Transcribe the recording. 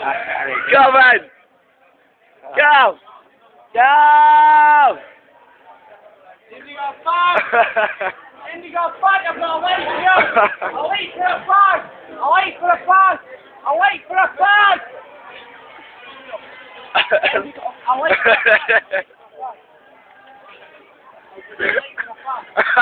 Go, man! Go! Go! Indigo fag! Indigo fag, I'm gonna wait for you! I'll wait for the fag! I'll wait for the fag! I'll wait for the fag! I'll wait for the fag!